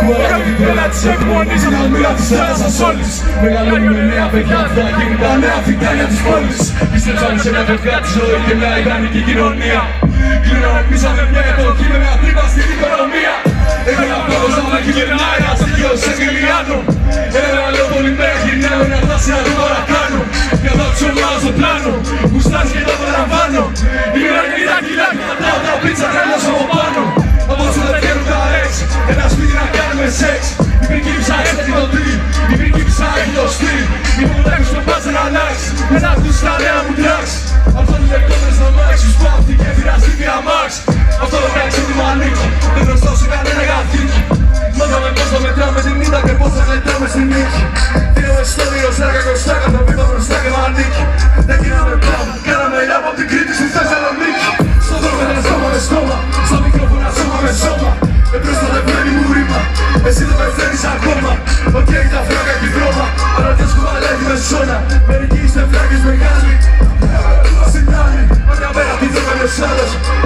Κουβαλάμε την τρέλα της επιμονής από το μοίρα της θάλασσας όλης Μεγαλώνουμε νέα παιδιά που θα γίνουν τα νέα φυτάνια της πόλης. Πιστέψαμε σε μια φευγά της ζωή και μια ιδανική κοινωνία. Κληρονομήσαμε μια εποχή με μια τρύπα στην οικονομία. Έχω ένα πρόοδος να με κυβερνάει ένα στοιχείο σε Γελιάνο Ένα λέω πολύ μέρα γυρνάω να φτάσει να το παρακάνω Και εδώ ψωμάω στο πλάνο Που στάζει και το παραβάνω Είμαι ένα κιλά κιλά και πατάω τα πίτσα τρέλος από πάνω Ένα ακούς τα νέα μου τραξ. Αυτό είναι λεπτόμερες να μάξεις Τους πάφτει και πειραστεί και αμάξ Αυτό δεν κάνει ότι μου ανήκει Δεν χρωστάω σε κανένα καθήκη Μάθαμε πώς θα μετράμε την ήττα και πώς θα μετράμε στη νίκη. Δύο ιστορίες, ένα κακοστά, κατά βήμα μπροστά και μ' ανήκει. Δεν γίναμε πλάμ, κάναμε ελιά από την Κρήτη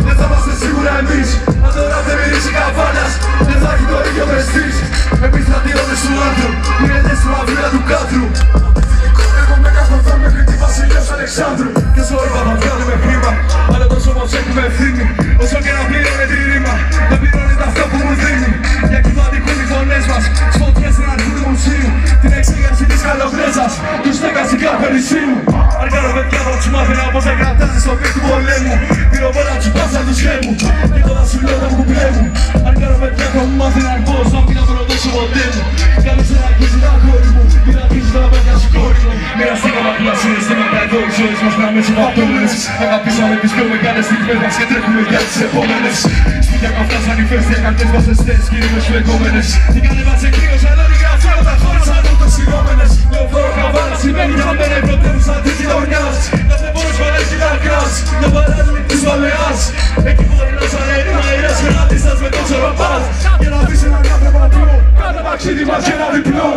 Δεν θα είμαστε σίγουρα εμείς. Αν τώρα δεν μυρίσει καβάνας Δεν θα έχει το ίδιο πρεστής Εμείς θα τυρώνες του άντρους. Είναι στη μαυρίλα του κάτρου. Εγώ με καθοδόν μέχρι τη βασιλιάς Αλεξάνδρου οι ζωές μας να με συμβατώμενες Αγαπήσαμε τις πιο μεγάλες στιγμές μας και τρέχουμε για τις επόμενες. Σπίτια καυτά σαν ηφαίστεια καρδιές μας εστές κυρίως σου εγκόμενες Τι κατέβασε κρύος αλλά δεν γράφω τα χώρισαν ούτως σιγόμενες Λεωφόρο καβάνα σημαίνει για μένα η πρωτεύουσα της γειτονιάς. Κάθε πόρος παρέχει τα κράς Για παράδειγμα της Βαλεάς Εκεί μπορεί να σ' ανέβει να ειρές και να δίστας με τον Σεροπάς Και να πεις έναν κάθε πατρό Κάθε ταξίδι μας και ένα διπλό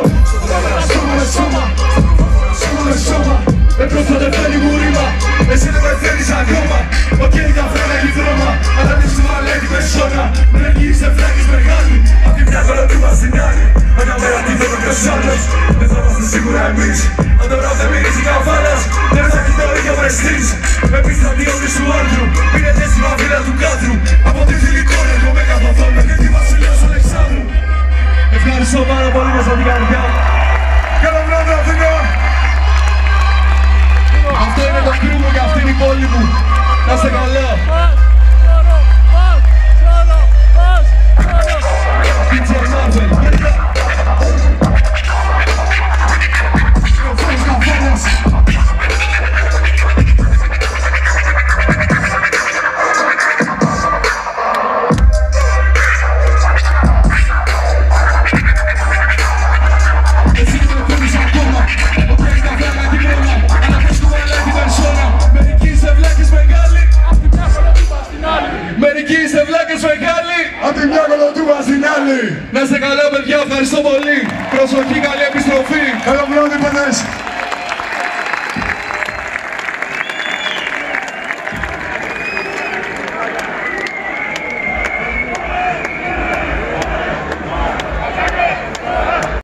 Εσύ δεν με θέλεις ακόμα. Οκ τα φρένα έχει δρόμα Αλλά δεν σου βάλε την περσόνα Μερικοί είστε φράγες μεγάλοι Απ' κολοτούμπα στην άλλη. Να είστε καλά παιδιά, ευχαριστώ πολύ Προσοχή, καλή επιστροφή Καλό βράδυ, παιδες.